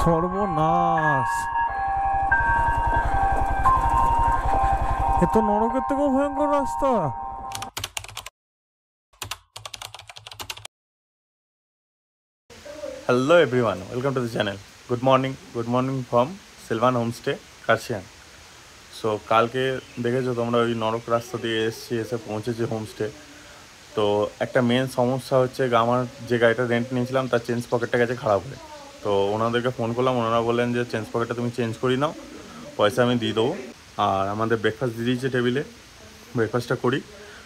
সর্বনাশ। এ তো নরকের থেকেও ভয়ঙ্কর রাস্তা। Hello everyone welcome to the channel good morning good morning from Sylvan homestay Kurseong so কালকে দেখেছ তোমরা ওই নরক রাস্তা দিয়ে এসছি এসে পৌঁছেছি হোমস্টে তো একটা মেন সমস্যা হচ্ছে আমার যে গাড়িটা রেন্ট নিয়েছিলাম, তার চেঞ্জ পকেটটা গেছে খারাপ হয়ে। তো ওনাদেরকে ফোন করলাম, ওনারা বললেন যে চেঞ্জ পকেটটা তুমি চেঞ্জ করি নাও, পয়সা আমি দিয়ে দেবো। আর আমাদের ব্রেকফাস্ট দিয়ে দিয়েছে টেবিলে ব্রেকফাস্টটা করি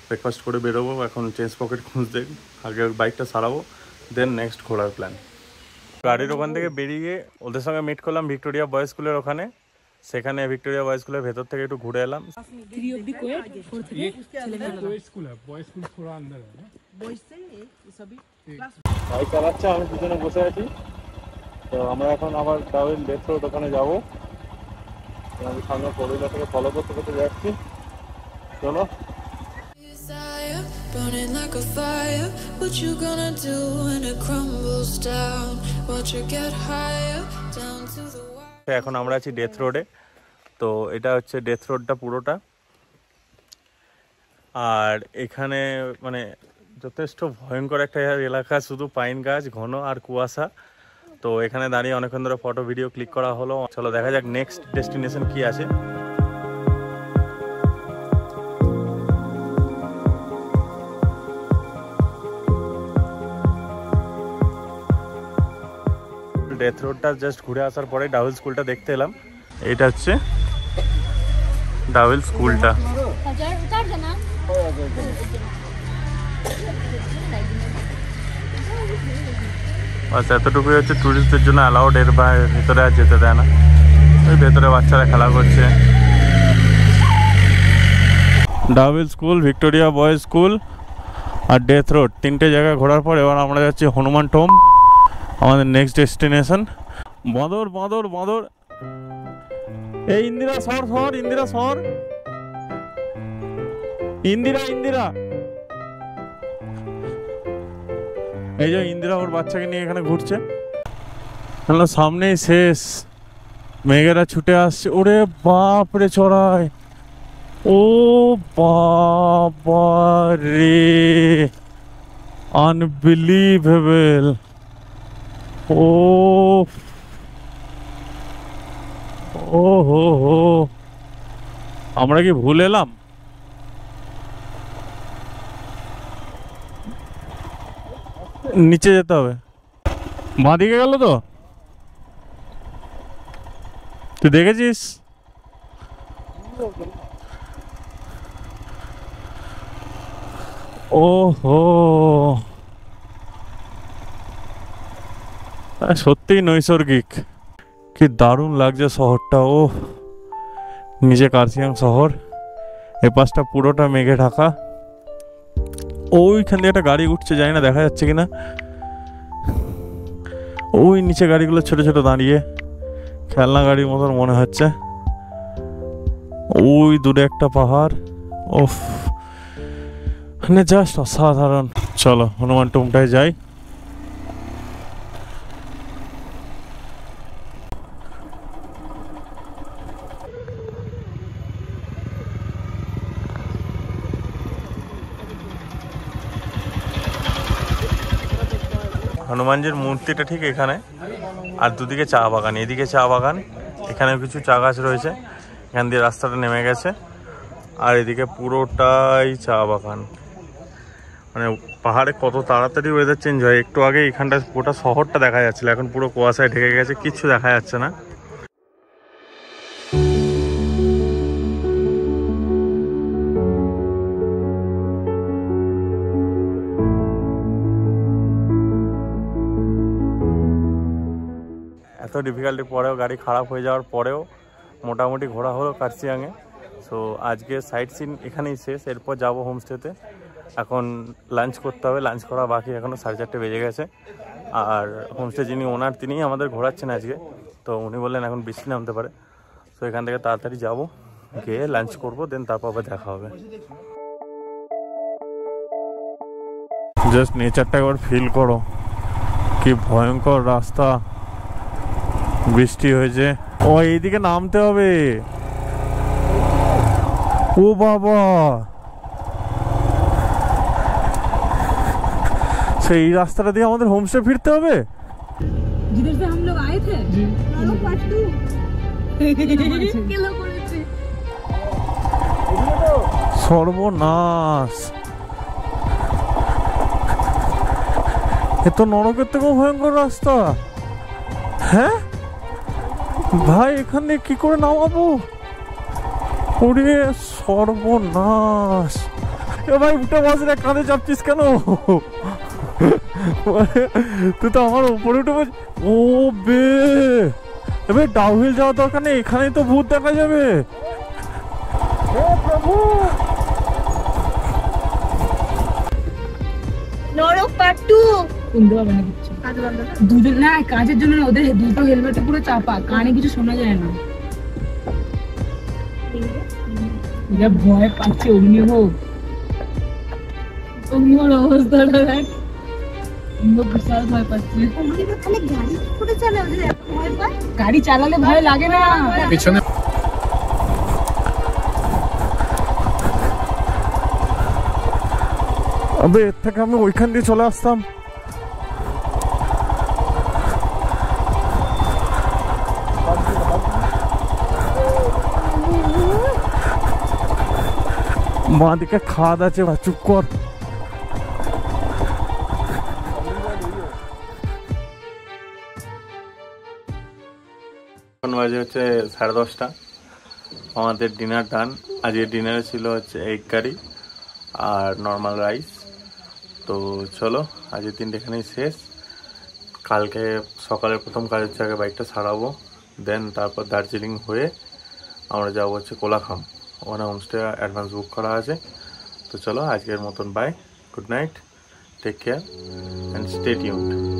ব্রেকফাস্ট করে বেরোবো, এখন চেঞ্জ পকেট খুঁজতে, আগে বাইকটা সারাবো দেন নেক্সট ঘোরার প্ল্যান গাড়ির ওখান থেকে বেরিয়ে ওদের সঙ্গে মিট করলাম ভিক্টোরিয়া বয়েজ স্কুলের ওখানে। সেখানে ভিক্টোরিয়া বয়েজ স্কুলের ভেতর থেকে একটু ঘুরে এলাম three of the coed four থেকে कोएड स्कूल है बॉयज स्कूल थोड़ा अंदर है ना গাড়ি চালাচ্ছে আমি পিছনে বসে আছি তো আমরা এখন আবার ডাউন ডেথ রোড ওখানে যাবো তো আমি সামনে ফোরুইলা থেকে ফলো করতে করতে যাচ্ছি চলো Desire burning like a fire. What you gonna do when it crumbles down? Watch it get higher, down to the wire. এখন আমরা আছি ডেথ রোডে তো এটা হচ্ছে ডেথ রোডটা পুরোটা। আর এখানে মানে যথেষ্ট ভয়ঙ্কর একটা এলাকা, শুধু পাইন গাছ, ঘন আর কুয়াশা। তো এখানে দাঁড়িয়ে অনেকক্ষণ ধরে ফটো ভিডিও ক্লিক করা হলো। চলো দেখা যাক নেক্সট ডেস্টিনেশন কি আছে। ডেথ রোডটা জাস্ট ঘুরে আসার পরে ডাবল স্কুলটা দেখতে এলাম। এটা হচ্ছে ডাবল স্কুলটা। বাস এতটুকুই হচ্ছে টুরিস্টদের জন্য অ্যালাউড এর বাইরে ভিতরে আর যেতে দেয় না। ওই ভেতরে বাচ্চারা খেলা করছে। Double school, Victoria boys school আর ডেথ রোড তিনটে জায়গায় ঘোরার পর এবার আমরা যাচ্ছি হনুমান টোম আমাদের নেক্সট ডেস্টিনেশন বাঁদর বাঁদর বাঁদর। এই ইন্দিরা সর সর, ইন্দিরা সর। ইন্দিরা ইন্দিরা। এই যে ইন্দিরা ওর বাচ্চাকে নিয়ে এখানে ঘুরছে। সামনেই শেষ। মেঘেরা ছুটে আসছে। ওরে বাপ রে চড়াই। ও বাবা রে আনবিলিভেবল ও ও হো হো। আমরা কি ভুল এলাম? নিচে যেতে হবে। বাঁদিকে গেল তো? তুই দেখেছিস? ও, হো। সত্যিই নৈসর্গিক। কি দারুণ লাগছে শহরটা ও নিচে কার্সিয়াং শহর এ পাশটা পুরোটা মেঘে ঢাকা। ওইখান দিয়ে একটা গাড়ি উঠছে, জানি না দেখা যাচ্ছে কিনা। ওই নিচে গাড়িগুলো ছোট ছোট দাঁড়িয়ে, খেলনা গাড়ির মতন মনে হচ্ছে। ওই দূরে একটা পাহাড় ওফ মানে জাস্ট অসাধারণ। চলো, হনুমান টুমটায় যাই। হনুমানজির মূর্তিটা ঠিক এখানে। আর দুদিকে চা বাগান, এদিকে চা বাগান, এখানেও কিছু চা গাছ রয়েছে। এখান দিয়ে রাস্তাটা নেমে গেছে। আর এদিকে পুরোটাই চা বাগান। মানে পাহাড়ে কত তাড়াতাড়ি ওয়েদার চেঞ্জ হয়। একটু আগে এখানটা গোটা শহরটা দেখা যাচ্ছিল। এখন পুরো কুয়াশায় ঢেকে গেছে কিচ্ছু দেখা যাচ্ছে না। এত ডিফিকাল্টির পরেও গাড়ি খারাপ হয়ে যাওয়ার পরেও মোটামুটি ঘোরা হলো কার্সিয়াংয়ে সো আজকে সাইট সিন এখানেই শেষ। এরপর যাব হোমস্টেতে এখন লাঞ্চ করতে হবে। লাঞ্চ করা বাকি এখনও সাড়ে চারটে বেজে গেছে। আর হোমস্টে যিনি ওনার তিনিই আমাদের ঘোরাচ্ছেন আজকে। তো উনি বললেন, এখন বৃষ্টি নামতে পারে। তো এখান থেকে তাড়াতাড়ি যাব। গিয়ে লাঞ্চ করব দেন তারপর আবার দেখা হবে। জাস্ট নেচারটা একবার ফিল করো। কি ভয়ঙ্কর রাস্তা। বৃষ্টি হয়েছে ও এইদিকে নামতে হবে ও বাবা সেই রাস্তাটা দিয়ে আমাদের হোমস্টে ফিরতে হবে जिधर से हम लोग आए थे সর্বনাশ এ তো নরকের থেকেও ভয়ঙ্কর রাস্তা হ্যাঁ ভাই, এখান কি করে নামাবো? ওরে সর্বনাশ। এ ভাই, উঠে বস রে, কাঁধে চাপছিস কেন? তুই তো আমার উপরে উঠে বস ও বে। এবার ডাউহিল যাওয়ার দরকার নেই, এখানেই তো ভূত দেখা যাবে। নরক পার্ট শুনতে পাবে না কিছু দুজন না কাজের জন্য না, ওদের দুটো হেলমেটে পুরো চাপা কানে কিছু শোনা যায় না। এরা ভয় পাচ্ছে অগ্নিভোগ অগ্নিভোগ অবস্থাটা দেখ। বিশাল ভয় পাচ্ছে। গাড়ি চালালে ভয় লাগে না। পিছনে এর থেকে আমি ওইখান দিয়ে চলে আসতাম। মা দিকে খাদ আছে বা চুপ কর। বাজে হচ্ছে সাড়ে দশটা। আমাদের ডিনার ডান। আজকে ডিনারে ছিল হচ্ছে এগ কারি আর নর্মাল রাইস তো চলো, আজকের দিনটা এখানেই শেষ। কালকে সকালের প্রথম কাজ হচ্ছে আগে বাইকটা সারাবো দেন তারপর দার্জিলিং হয়ে আমরা যাব হচ্ছে কোলাখাম। ওখানে হোমস্টে অ্যাডভান্স বুক করা আছে। তো চলো, আজকের মতন bye good night take care and stay tuned